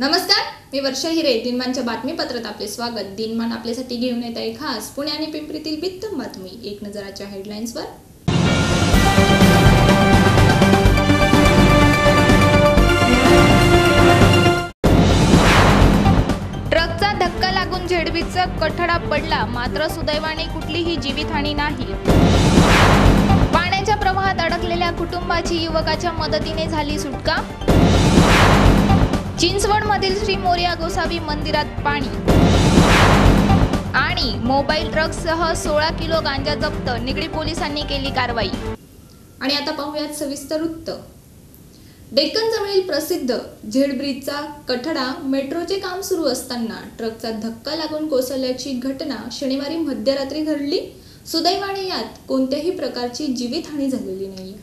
नमस्कार मी वर्षा हिरे दिनमानच्या बातमीपत्रात आपले स्वागत. दिनमान आपल्यासाठी घेऊन येत आहे खास. पुणे आणि पिंपरीतील वित्त बातमी एक नजराच्या हेडलाईन्सवर ट्रकचा धक्का लागून झेडबीचा कठडा पडला. मात्र सुदैवाने कुठलीही जीवितहानी नाही. पाण्याच्या प्रवाहात अडकलेल्या कुटुंबाची युवकाच्या मदतीने झाली सुटका. चिंचवडमधील श्री मोर्या गोसावी मंदिरात पाणी आणि मोबाईल ट्रकसह सोळा किलो गांजा जप्त. निगडी पोलिसांनी केली कारवाई. आणि आता पाहूयात सविस्तर वृत्त. डेक्कन जवळील प्रसिद्ध झेड ब्रिजचा कठडा मेट्रोचे काम सुरू असताना ट्रकचा धक्का लागून कोसळल्याची घटना शनिवारी मध्यरात्री घडली. सुदैवाने यात कोणत्याही प्रकारची जीवितहानी झालेली नाही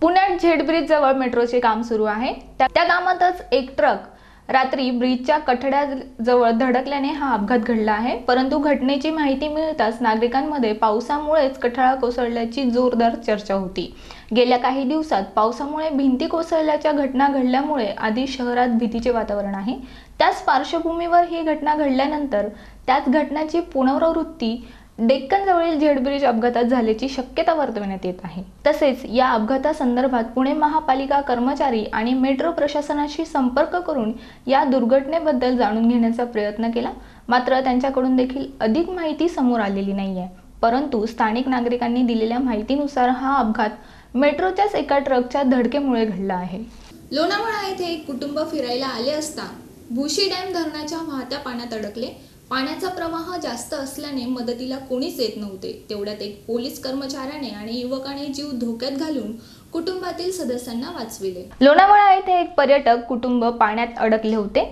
पुण्यात झेड ब्रिज जवळ मेट्रोचे काम सुरू आहे. त्या त्या कामातच एक ट्रक रात्री ब्रिजच्या कठड्याजवळ धडकल्याने हा अपघात घडला आहे. परंतु घटनेची माहिती मिळताच नागरिकांमध्ये पावसामुळेच कठडा कोसळल्याची जोरदार चर्चा होती. गेल्या काही दिवसात पावसामुळे भिंती कोसळल्याच्या घटना घडल्यामुळे आधी शहरात भीतीचे वातावरण आहे. त्याच पार्श्वभूमीवर ही घटना घडल्यानंतर त्याच घटनाची पुनरावृत्ती डेक्कन जवळील झेड ब्रिज अपघातात झाल्याची शक्यता वर्तवण्यात येत आहे. तसेच या अपघातासंदर्भात पुणे महापालिका कर्मचारी आणि मेट्रो प्रशासनाशी संपर्क करून या दुर्घटनेबद्दल जाणून घेण्याचा प्रयत्न केला. मात्र त्यांच्याकडून देखील अधिक माहिती समोर आलेली नाही आहे परंतु स्थानिक नागरिकांनी दिलेल्या माहितीनुसार हा अपघात मेट्रोच्याच एका ट्रकच्या धडकेमुळे घडला आहे. लोणावळा येथे एक कुटुंब फिरायला आले असता भुशी डॅम धरणाच्या वाहत्या पाण्यात अडकले. पाण्याचा प्रवाह जास्त असल्याने मदतीला कोणीच येत नव्हते. तेवढ्यात एक पोलीस कर्मचाऱ्याने आणि युवकाने जीव धोक्यात घालून कुटुंबातील सदस्यांना वाचविले. लोणावळा येथे एक पर्यटक कुटुंब पाण्यात अडकले होते.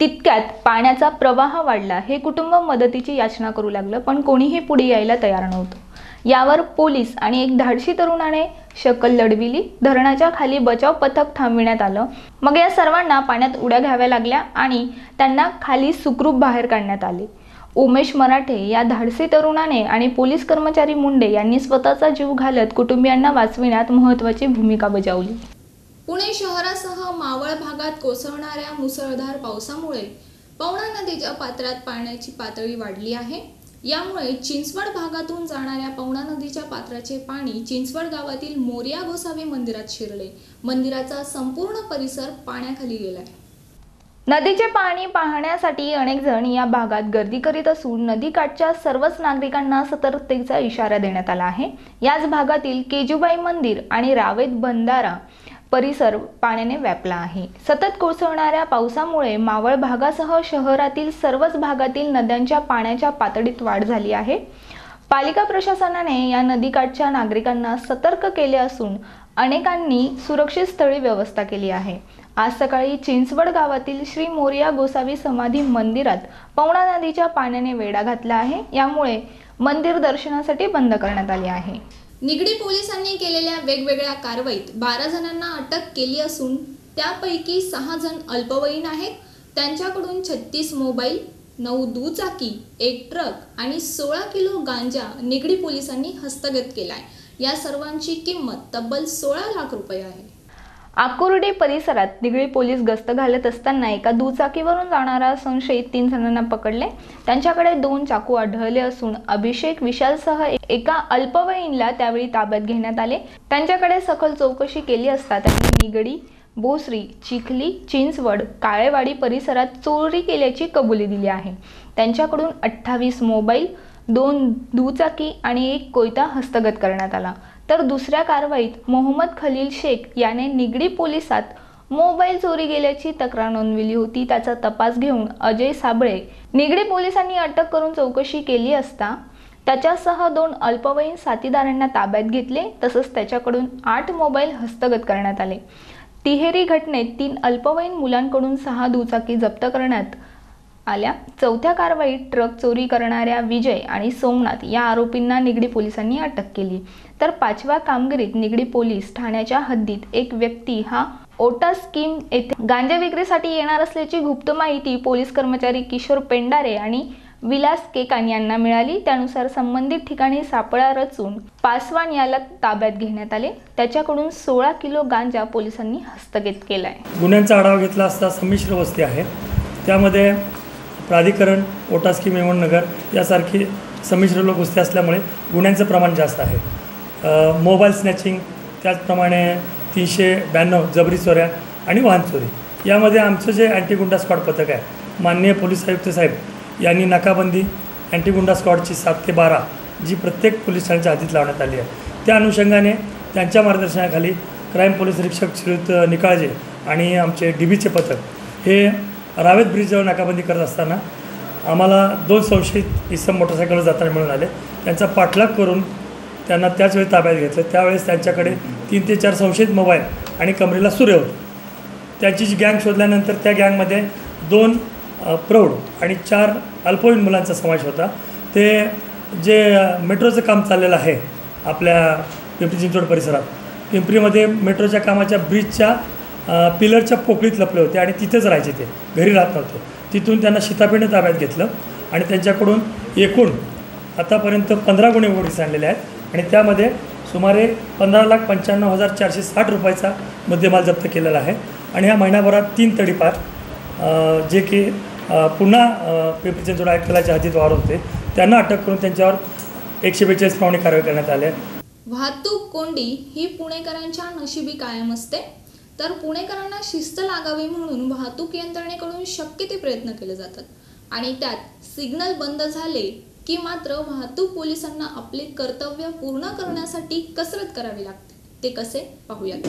तितक्यात पाण्याचा प्रवाह वाढला. हे कुटुंब मदतीची याचना करू लागलं पण कोणीही पुढे यायला तयार नव्हतं. यावर पोलीस आणि एक धाडशी तरुणाने शकल लढविली. धरणाच्या खाली बचाव पथक थांबविण्यात आलं. मग या सर्वांना पाण्यात उड्या घ्याव्या लागल्या आणि त्यांना खाली सुखरूप बाहेर काढण्यात आले. उमेश मराठे या धाडसी तरुणाने आणि पोलीस कर्मचारी मुंडे यांनी स्वतःचा जीव घालत कुटुंबियांना वाचविण्यात महत्त्वाची भूमिका बजावली. पुणे शहरासह मावळ भागात कोसळणाऱ्या मुसळधार पावसामुळे पवना नदीच्या पात्रात पाण्याची पातळी वाढली आहे. यामुळे चिंचवड भागातून जाणाऱ्या पवना नदीच्या पात्राचे पाणी चिंचवड गावातील मोर्या गोसावी मंदिरात शिरले. मंदिराचा संपूर्ण परिसर पाण्याखाली गेलाय नदीचे पाणी पाहण्यासाठी अनेक जण या भागात गर्दी करीत असून नदीकाठच्या सर्वच नागरिकांना सतर्कतेचा इशारा देण्यात आला आहे. याच भागातील केजूबाई मंदिर आणि रावेत बंधारा परिसर पाण्याने व्यापला आहे. सतत कोसळणाऱ्या पावसामुळे मावळ भागासह शहरातील सर्वच भागातील नद्यांच्या पाण्याच्या पातळीत वाढ झाली आहे. पालिका प्रशासनाने या नदीकाठच्या नागरिकांना सतर्क केले असून अनेकांनी सुरक्षित स्थळी व्यवस्था केली आहे. आज सकाळी चिंचवड गावातील श्री मोरिया गोसावी समाधी मंदिरात पवना नदीच्या पाण्याने वेढा घातला आहे. यामुळे मंदिर दर्शनासाठी बंद करण्यात आले आहे. निगडी पोलिसांनी केलेल्या वेगवेगळ्या कारवाईत बारा जणांना अटक केली असून त्यापैकी सहा जण अल्पवयीन आहेत. त्यांच्याकडून छत्तीस मोबाईल नऊ दुचाकी एक ट्रक आणि सोळा किलो गांजा निगडी पोलिसांनी हस्तगत केला आहे या सर्वांची किंमत तब्बल सोळा लाख रुपये आहे. आकुर्डी परिसरात निगडी पोलीस गस्त घालत असताना एका दुचाकीवरून जाणारा संशयित तीन जणांना पकडले. त्यांच्याकडे दोन चाकू आढळले असून अभिषेक विशालसह एका अल्पवयीनला त्यावेळी ताब्यात घेण्यात आले. त्यांच्याकडे सखल चौकशी केली असता त्यांनी निगडी बोसरी चिखली चिंचवड काळेवाडी परिसरात चोरी केल्याची कबुली दिली आहे. त्यांच्याकडून अठ्ठावीस मोबाईल दोन दुचाकी आणि एक कोयता हस्तगत करण्यात आला. तर दुसऱ्या कारवाईत मोहम्मद खलील शेख याने निगडी पोलिसात मोबाईल चोरी गेल्याची तक्रार नोंदविली होती त्याचा तपास घेऊन अजय साबळे निगडी पोलिसांनी अटक करून चौकशी केली असता त्याच्यासह दोन अल्पवयीन साथीदारांना ताब्यात घेतले तसंच त्याच्याकडून आठ मोबाईल हस्तगत करण्यात आले. तिहेरी घटनेत तीन अल्पवयीन मुलांकडून सहा दुचाकी जप्त करण्यात आल्या. चौथ्या कारवाईत ट्रक चोरी करणाऱ्या विजय आणि सोमनाथ या आरोपींना निगडी पोलिसांनी अटक केली. तर पाचव्या कामगिरीत निगडी पोलीस ठाण्याच्या हद्दीत एक व्यक्ती हा ओटा स्कीम येथे गांजा विक्रीसाठी येणार असल्याची गुप्त माहिती पोलीस कर्मचारी किशोर पेंडारे आणि विलास केकान यांना मिळाली. त्यानुसार संबंधित ठिकाणी सापळा रचून पासवान याला ताब्यात घेण्यात आले. त्याच्याकडून सोळा किलो गांजा पोलिसांनी हस्तगत केलाय. गुन्ह्यांचा आढावा घेतला असता संमिश्र वस्ती आहे. त्यामध्ये प्राधिकरण ओटास्की मेमननगर यासारखी संमिश्र लोकवस्ती असल्यामुळे गुन्ह्यांचं प्रमाण जास्त आहे. मोबाईल स्नॅचिंग त्याचप्रमाणे तीनशे ब्याण्णव जबरी चोऱ्या आणि वाहन चोरी. यामध्ये आमचं जे अँटी गुंडा स्क्वॉड पथक आहे माननीय पोलीस आयुक्त साहेब यांनी नाकाबंदी अँटी गुंडा स्क्वॉडची सात ते बारा जी प्रत्येक पोलीस ठाण्याच्या हातीत लावण्यात आली आहे. त्या अनुषंगाने त्यांच्या मार्गदर्शनाखाली क्राईम पोलीस निरीक्षक श्रीयुत निकाळजे आणि आमचे डी बीचे पथक हे रावेत ब्रिजजवळ नाकाबंदी करत असताना आम्हाला दोन संशयित इसम मोटरसायकलवर जाताना मिळून आले. त्यांचा पाठलाग करून त्यांना त्याच वेळी ताब्यात घेतलं. त्यावेळेस त्यांच्याकडे तीन ते चार संशयित मोबाईल आणि कमरेला सूर्य होते. त्याची जी गँग शोधल्यानंतर त्या गँगमध्ये दोन प्रौढ आणि चार अल्पवयीन मुलांचा समावेश होता. ते जे मेट्रोचं काम चाललेलं आहे आपल्या पिंपरी चिंचवड परिसरात पिंपरीमध्ये मेट्रोच्या कामाच्या ब्रिजच्या पिलरच्या पोकळीत लपले होते आणि तिथेच राहायचे ते. घरी राहत नव्हते. तिथून त्यांना शितापीने ताब्यात घेतलं आणि त्यांच्याकडून एकूण आतापर्यंत पंधरा गुन्हे उघडकीस आणलेले आहेत आणि त्यामध्ये सुमारे पंधरा लाख पंच्याण्णव हजार चारशे साठ रुपयाचा मुद्देमाल जप्त केलेला आहे. आणि ह्या महिन्याभरात तीन तडीपार जे की पुन्हा पिंपरी चिंचवड आयुक्तालयाच्या हद्दीत वार होते त्यांना अटक करून त्यांच्यावर एकशे बेचाळीस प्रमाणे कारवाई करण्यात आली आहे. वाहतूक कोंडी ही पुणेकरांच्या नशिबी कायम असते. तर पुणेकरांना शिस्त लागावी म्हणून वाहतूक यंत्रणेकडून शक्य ते प्रयत्न केले जातात. आणि त्यात सिग्नल बंद झाले की मात्र वाहतूक पोलिसांना आपले कर्तव्य पूर्ण करण्यासाठी कसरत करावी लागते. ते कसे? पाहूयात.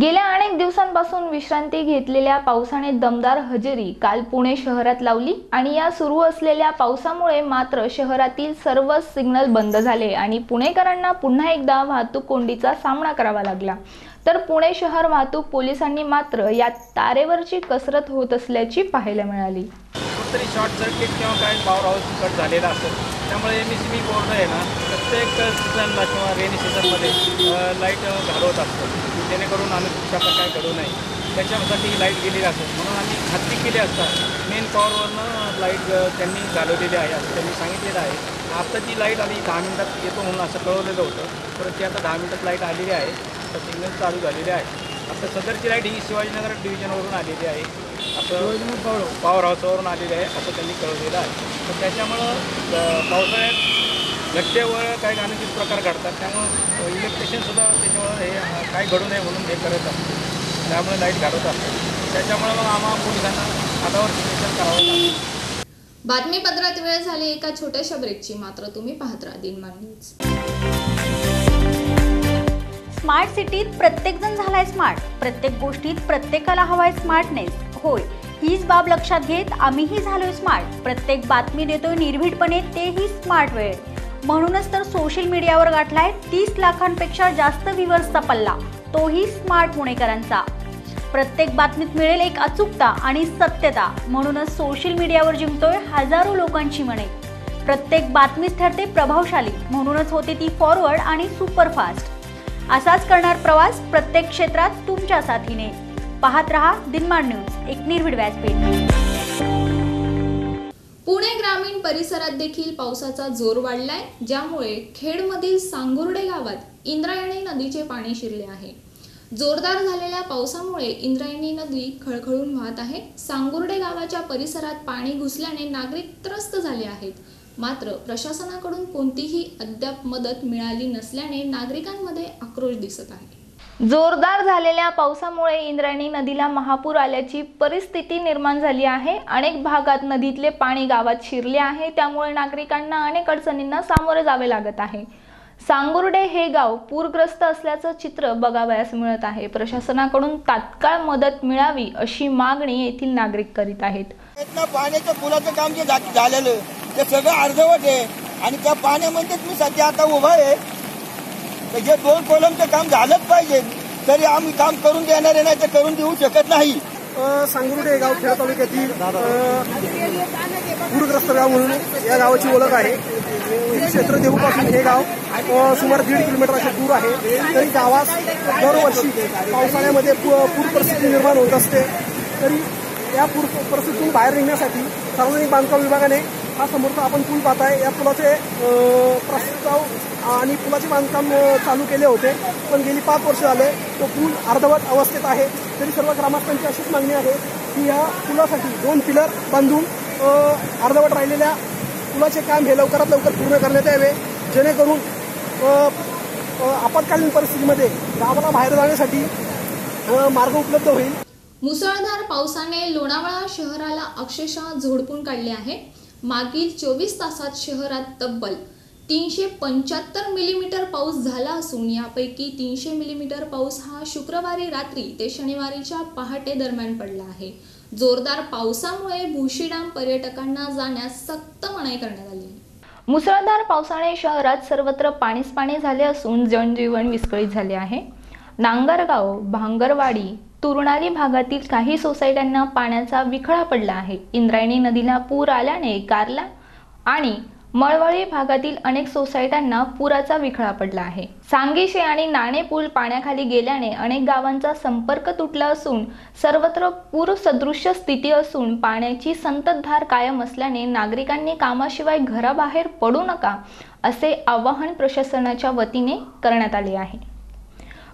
गेल्या अनेक दिवसांपासून विश्रांती घेतलेल्या पावसाने दमदार हजेरी काल पुणे शहरात लावली आणि या सुरू असलेल्या पावसामुळे मात्र शहरातील सर्व सिग्नल बंद झाले आणि पुणेकरांना पुन्हा एकदा वाहतूक कोंडीचा सामना करावा लागला. तर पुणे शहर वाहतूक पोलिसांनी मात्र या तारेवरची कसरत होत असल्याची पाहायला मिळाली. कुठतरी शॉर्ट सर्किट किंवा काय पॉवर हाऊस कट झालेला असेल. त्यामुळे एम एस बी बोर्ड आहे ना प्रत्येक सीझनला किंवा रेनी सीझनमध्ये लाइट घालवत असतो. जेणेकरून आम्ही तुमच्याकडे काय घडू नये. त्याच्यासाठी लाइट गेलेली असतो म्हणून आम्ही खात्री केली असतात मेन पॉवरवरनं लाइट त्यांनी घालवलेली आहे असं त्यांनी सांगितलेलं आहे. आता ती लाइट आली दहा मिनटात येतो म्हणून असं कळवलेलं होतं. परत ती आता दहा मिनटात लाइट आलेली आहे. सिग्नल चालू झालेले आहे. आता सदरची लाइट ही शिवाजीनगर डिव्हिजनवरून आलेली आहे. असं पॉवर हाऊसवरून आलेली आहे असं त्यांनी कळवलेलं आहे. तर त्याच्यामुळं पावसाळ्यात घट्टेवर काही अनुचित प्रकार घडतात. त्यामुळं इलेक्ट्रिशियनसुद्धा त्याच्यामुळं हे काय घडू नये म्हणून हे करत असतात. त्यामुळे लाइट घालवत असतात. त्याच्यामुळं मग आम्हाला पोलिसांना हातावर स्पेशल करावं लागतं. बातमीपत्रात वेळ झाली एका छोट्याशा ब्रेकची मात्र तुम्ही पाहत राहा दिनमान न्यूज स्मार्ट सिटीत प्रत्येकजण झालाय स्मार्ट. प्रत्येक गोष्टीत प्रत्येकाला हवाय स्मार्टनेस. होय हीच बाब लक्षात घेत आम्हीही झालोय स्मार्ट. प्रत्येक बातमी देतोय निर्भीडपणे तेही स्मार्ट वेळ म्हणूनच तर सोशल मीडियावर गाठलाय तीस लाखांपेक्षा जास्त व्ह्युअर्सचा पल्ला. तोही स्मार्ट पुणेकरांचा प्रत्येक बातमीत मिळेल एक अचूकता आणि सत्यता. म्हणूनच सोशल मीडियावर जिंकतोय हजारो लोकांची म्हणे प्रत्येक बातमीच ठरते प्रभावशाली. म्हणूनच होते ती फॉरवर्ड आणि सुपरफास्ट असाच करणार प्रवास प्रत्येक क्षेत्रात तुमच्या साथीने. पाहत रहा दिनमान न्यूज एक निर्भीड व्यासपीठ. पुणे ग्रामीण परिसरात देखील पावसाचा जोर वाढलाय ज्यामुळे खेडमधील सांगुर्डे गावात इंद्रायणी नदीचे पाणी शिरले आहे. जोरदार झालेल्या पावसामुळे इंद्रायणी नदी खळखळून वाहत आहे. सांगुर्डे गावाच्या परिसरात पाणी घुसल्याने नागरिक त्रस्त झाले आहेत. मात्र प्रशासनाकडून कोणतीही अद्याप मदत मिळाली नसल्याने नागरिकांमध्ये आक्रोश दिसत आहे. जोरदार झालेल्या पावसामुळे इंद्रायणी नदीला महापूर आल्याची परिस्थिती निर्माण झाली आहे. अनेक भागात नदीतले पाणी गावात शिरले आहे. त्यामुळे नागरिकांना अनेक अडचणींना सामोरे जावे लागत आहे. सांगुर्डे हे गाव पूरग्रस्त असल्याचं चित्र बघावयास मिळत आहे. प्रशासनाकडून तात्काळ मदत मिळावी अशी मागणी येथील नागरिक करीत आहेत. पाण्याचं पुलाचं काम जे झालेलं ते सगळं अर्धवट आहे. आणि त्या पाण्यामध्येच मी सध्या आता उभा आहे. तर हे दोन कोलमचं काम झालंच पाहिजे. तरी आम्ही काम करून देणार आहे नाही तर करून देऊ शकत नाही. सांगुर्डे गाव खेळ तालुक्यातील पूरग्रस्त गाव म्हणून या गावाची ओळख आहे. हे क्षेत्र देऊपासून हे गाव सुमारे दीड किलोमीटर असे दूर आहे. तरी गावात दरवर्षी पावसाळ्यामध्ये पू- पूर परिस्थिती निर्माण होत असते. तरी या पूर परिस्थितीतून बाहेर निघण्यासाठी सार्वजनिक बांधकाम विभागाने हा समोरचा आपण पूल पाहताय. या पुलाचे प्रस्ताव आणि पुलाचे बांधकाम चालू केले होते. पण गेली पाच वर्ष झाले तो पूल अर्धवट अवस्थेत आहे. तरी सर्व ग्रामस्थांची अशीच मागणी आहे की या पुलासाठी दोन पिलर बांधून अर्धवट राहिलेल्या पुलाचे काम हे लवकरात लवकर पूर्ण करण्यात यावे. जेणेकरून आपत्कालीन परिस्थितीमध्ये गावाला बाहेर जाण्यासाठी मार्ग उपलब्ध होईल. मुसळधार पावसाने लोणावळा शहराला अक्षरशः झोडपून काढले आहे. मागील चोवीस तासात शहरात तब्बल तीनशे पंच्याहत्तर मिलीमीटर पाऊस झाला असून यापैकी तीनशे मिलीमीटर पाऊस हा शुक्रवारी रात्री ते शनिवारीच्या पहाटे दरम्यान पडला आहे. जोरदार पावसामुळे भुशीडाम पर्यटकांना जाण्यास सक्त मनाई करण्यात आली. आहे मुसळधार पावसाने शहरात सर्वत्र पाणीच पाणी झाले असून जनजीवन विस्कळीत झाले आहे. नांगरगाव भांगरवाडी तुरणाली भागातील काही सोसायट्यांना पाण्याचा विखळा पडला आहे. इंद्रायणी नदीला पूर आल्याने कारला आणि मळवळी भागातील अनेक सोसायट्यांना पुराचा विखळा पडला आहे. सांगीशे आणि नाणे पूल पाण्याखाली गेल्याने अनेक गावांचा संपर्क तुटला असून सर्वत्र पूरसदृश्य स्थिती असून पाण्याची संततधार कायम असल्याने नागरिकांनी कामाशिवाय घराबाहेर पडू नका असे आवाहन प्रशासनाच्या वतीने करण्यात आले आहे.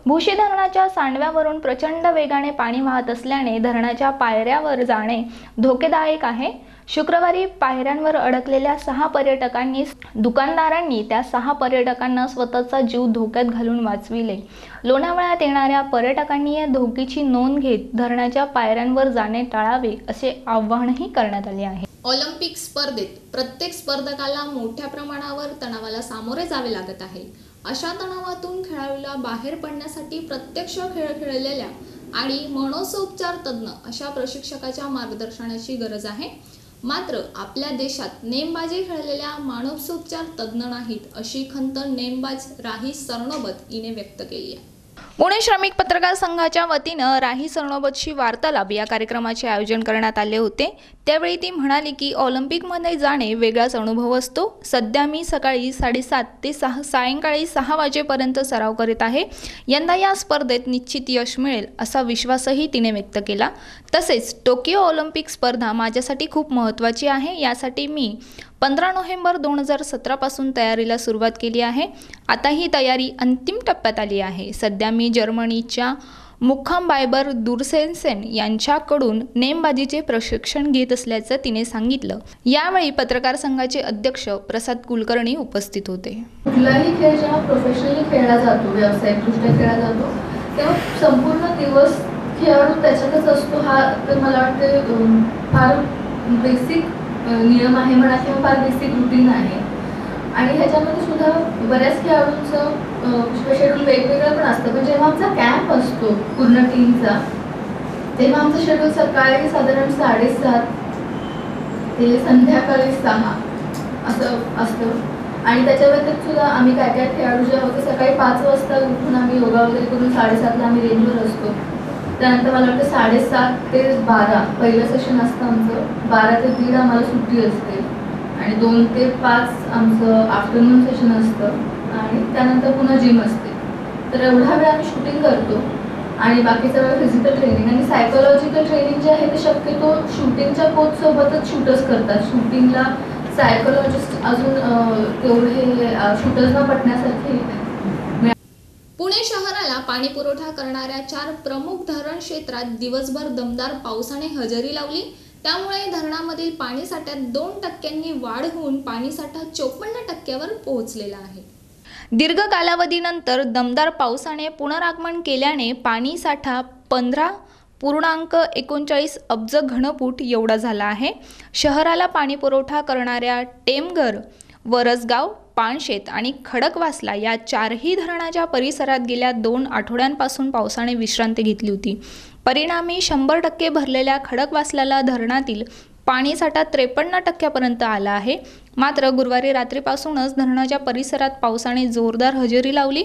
भुशी धरणाच्या सांडव्यावरून प्रचंड वेगाने पाणी वाहत असल्याने धरणाच्या पायऱ्यावर जाणे धोकेदायक आहे. शुक्रवारी पायऱ्यांवर अडकलेल्या सहा पर्यटकांनी दुकानदारांनी त्या सहा पर्यटकांना स्वतःचा जीव धोक्यात घालून वाचविले. लोणावळ्यात येणाऱ्या पर्यटकांनी या धोकीची नोंद घेत धरणाच्या पायऱ्यांवर जाणे टाळावे असे आवाहनही करण्यात आले आहे. ऑलिम्पिक स्पर्धेत प्रत्येक स्पर्धकाला मोठ्या प्रमाणावर तणावाला सामोरे जावे लागत आहे. अशा तणावातून खेळाडूला बाहेर पडण्यासाठी प्रत्यक्ष खेळ खेळलेल्या आणि मनोसोपचार तज्ज्ञ अशा प्रशिक्षकाच्या मार्गदर्शनाची गरज आहे. मात्र आपल्या देशात नेमबाजी खेळलेल्या मानसोपचार तज्ज्ञ नाहीत अशी खंत नेमबाज राही सरनोबत हिने व्यक्त केली आहे. पुणे श्रमिक पत्रकार संघाच्या वतीनं राही सरनोबतशी वार्तालाप या कार्यक्रमाचे आयोजन करण्यात आले होते. त्यावेळी ती म्हणाली की ऑलिम्पिकमध्ये जाणे वेगळाच अनुभव असतो. सध्या मी सकाळी साडेसात ते सहा सायंकाळी सहा वाजेपर्यंत सराव करीत आहे. यंदा या स्पर्धेत निश्चित यश मिळेल असा विश्वासही तिने व्यक्त केला. तसेच टोकियो ऑलिम्पिक स्पर्धा माझ्यासाठी खूप महत्त्वाची आहे. यासाठी मी पंधरा नोव्हेंबर दोन हजार सतरापासून तयारीला सुरुवात केली आहे. आता ही तयारी अंतिम टप्प्यात आली आहे. सध्या मी जर्मनीच्या मुखाम बायबर दुरसेन्सेन यांच्याकडून नेमबाजीचे प्रशिक्षण घेत असल्याचं तिने सांगितलं. यावेळी पत्रकार संघाचे अध्यक्ष प्रसाद कुलकर्णी उपस्थित होते. कुठलाही खेळ जेव्हा प्रोफेशनली खेळला जातो व्यावसायिकदृष्ट्या खेळला जातो तेव्हा संपूर्ण दिवस खेळाडू त्याच्यातच असतो हा तर मला वाटतं फार बेसिक नियम आहे म्हणा किंवा फार बेसिक रुटीन आहे. आणि ह्याच्यामध्ये सुद्धा बऱ्याच खेळाडूंचं शेड्यूल वेगवेगळं पण असतं. पण जेव्हा आमचा कॅम्प असतो पूर्ण टीमचा तेव्हा आमचं शेड्यूल सकाळी साधारण साडेसात ते संध्याकाळी सहा असं असतं. आणि त्याच्या व्यतिरिक्त सुद्धा आम्ही काय काय खेळाडू जे आहोत सकाळी पाच वाजता उठून आम्ही योगा वगैरे करून साडेसातला आम्ही रेंजवर असतो. त्यानंतर मला वाटतं साडेसात ते बारा पहिलं सेशन असतं आमचं. बारा ते दीड आम्हाला सुट्टी असते. आणि दोन ते पाच आमचं आफ्टरनून सेशन असतं. आणि त्यानंतर पुन्हा जिम असते. तर एवढा वेळ आम्ही शूटिंग करतो. आणि बाकीचा वेळ फिजिकल ट्रेनिंग आणि सायकोलॉजिकल ट्रेनिंग जे आहे ते शक्यतो शूटिंगच्या कोच सोबतच शूटर्स करतात. शूटिंगला सायकोलॉजिस्ट अजून तेवढे शूटर्सना पटण्यासारखे पुणे शहराला पाणी पुरवठा करणाऱ्या चार प्रमुख धरण क्षेत्रात दिवसभर दमदार पावसाने हजेरी लावली. त्यामुळे धरणामधील पाणीसाठ्यात दोन टक्क्यांनी वाढ होऊन पाणीसाठा चोपन्न टक्क्यावर पोहोचलेला आहे. दीर्घ कालावधीनंतर दमदार पावसाने पुनरागमन केल्याने पाणीसाठा पंधरा पूर्णांक एकोणचाळीस अब्ज घनफूट एवढा झाला आहे. शहराला पाणीपुरवठा करणाऱ्या टेमघर वरसगाव पाणशेत आणि खडकवासला या चारही धरणाच्या परिसरात गेल्या दोन आठवड्यांपासून पावसाने विश्रांती घेतली होती. परिणामी शंभर टक्के भरलेल्या खडकवासल्याला धरणातील पाणीसाठा त्रेपन्न टक्क्यापर्यंत आला आहे. मात्र गुरुवारी रात्रीपासूनच धरणाच्या परिसरात पावसाने जोरदार हजेरी लावली.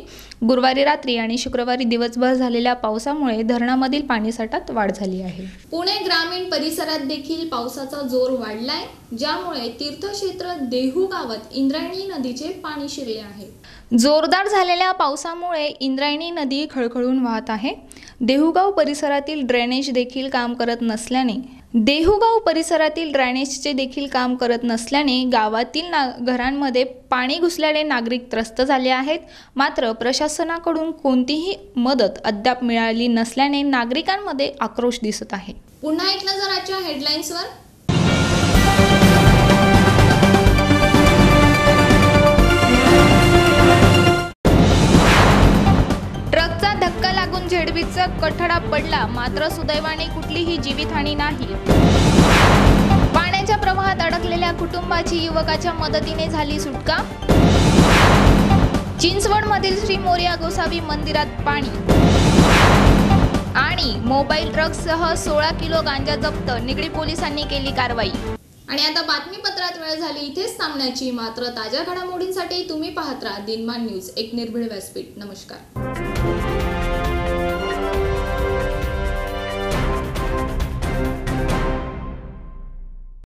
गुरुवारी रात्री आणि शुक्रवारी दिवसभर झालेल्या पावसामुळे धरणामधील पाणीसाठ्यात वाढ झाली आहे. पुणे ग्रामीण परिसरात देखील पावसाचा जोर वाढलाय ज्यामुळे तीर्थक्षेत्र देहू गावात इंद्रायणी नदीचे पाणी शिरले आहे. जोरदार झालेल्या पावसामुळे इंद्रायणी नदी खळखळून वाहत आहे. देहुगाव परिसरातील ड्रेनेज देखील काम करत नसल्याने देहुगाव परिसरातील ड्रेनेजचे देखील काम करत नसल्याने गावातील ना घरांमध्ये पाणी घुसल्याने नागरिक त्रस्त झाले आहेत. मात्र प्रशासनाकडून कोणतीही मदत अद्याप मिळाली नसल्याने नागरिकांमध्ये आक्रोश दिसत आहे. पुन्हा एक नजर आजच्या हेडलाईन्सवर झेडबीचा कठडा पडला मात्र सुदैवाने कुठलीही जीवितहानी नाही. पाण्याच्या प्रवाहात अडकलेल्या कुटुंबाची युवकाच्या मदतीने झाली सुटका. चिंचवडमधील श्री मोर्या गोसावी मंदिरात पाणी. आणि मोबाईल ट्रकसह सोळा किलो गांजा जप्त निगडी पोलिसांनी केली कारवाई. आणि आता बातमीपत्रात वेळ झाली इथेच सामन्याची मात्र ताज्या घडामोडींसाठी तुम्ही पाहत राहा दिनमान न्यूज एक निर्भीड व्यासपीठ. नमस्कार.